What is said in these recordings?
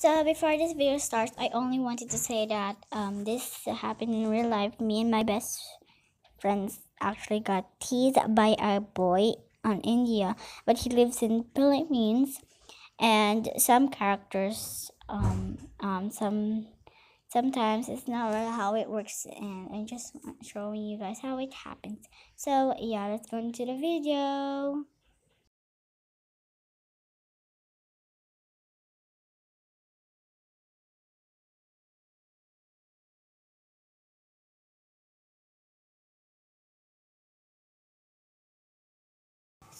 So before this video starts, I only wanted to say that um, this happened in real life. Me and my best friends actually got teased by a boy on India, but he lives in Philippines. And some characters, um, um, some sometimes it's not really how it works, and I'm just showing you guys how it happens. So yeah, let's go into the video.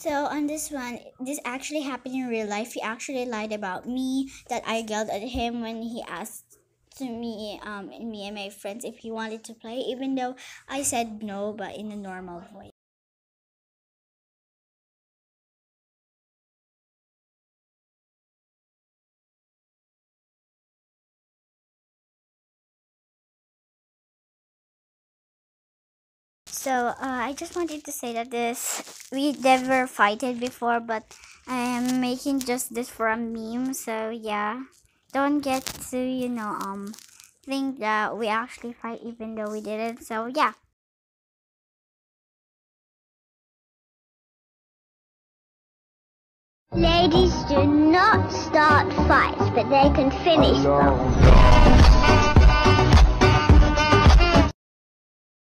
So on this one, this actually happened in real life. He actually lied about me that I yelled at him when he asked to me, um, me and my friends if he wanted to play, even though I said no, but in a normal voice. So uh, I just wanted to say that this we never fighted before, but I am making just this for a meme. So yeah, don't get to you know um think that we actually fight even though we didn't. So yeah. Ladies do not start fights, but they can finish Oh, them. no, no.